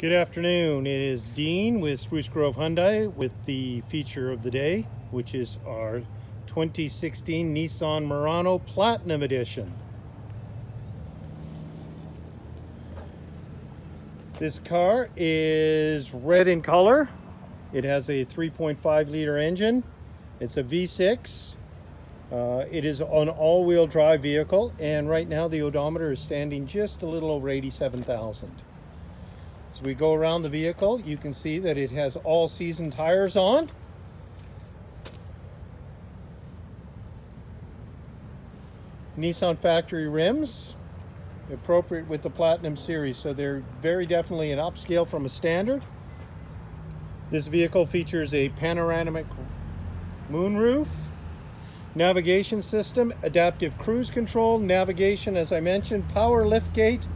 Good afternoon. It is Dean with Spruce Grove Hyundai with the feature of the day, which is our 2016 Nissan Murano Platinum Edition. This car is red in color. It has a 3.5 liter engine. It's a V6. Uh, it is an all-wheel drive vehicle and right now the odometer is standing just a little over 87,000. As we go around the vehicle, you can see that it has all season tires on. Nissan factory rims, appropriate with the Platinum series, so they're very definitely an upscale from a standard. This vehicle features a panoramic moonroof, navigation system, adaptive cruise control, navigation, as I mentioned, power lift gate,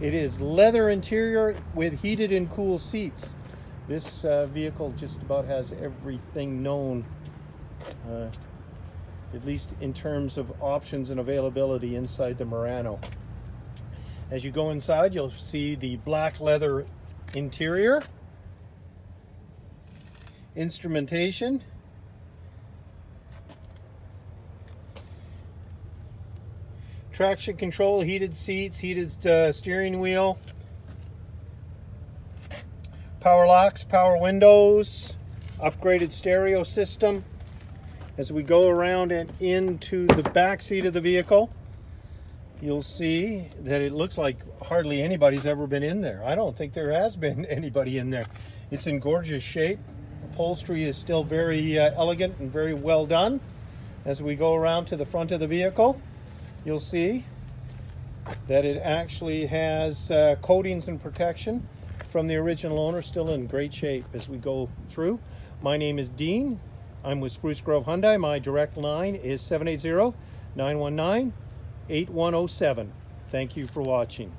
it is leather interior with heated and cool seats. This uh, vehicle just about has everything known, uh, at least in terms of options and availability inside the Murano. As you go inside, you'll see the black leather interior, instrumentation, traction control, heated seats, heated uh, steering wheel, power locks, power windows, upgraded stereo system. As we go around and into the back seat of the vehicle, you'll see that it looks like hardly anybody's ever been in there. I don't think there has been anybody in there. It's in gorgeous shape. Upholstery is still very uh, elegant and very well done. As we go around to the front of the vehicle, you'll see that it actually has uh, coatings and protection from the original owner, still in great shape as we go through. My name is Dean. I'm with Spruce Grove Hyundai. My direct line is 780-919-8107. Thank you for watching.